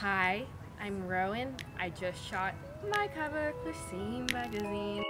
Hi, I'm Rowan. I just shot my cover for Scene Magazine.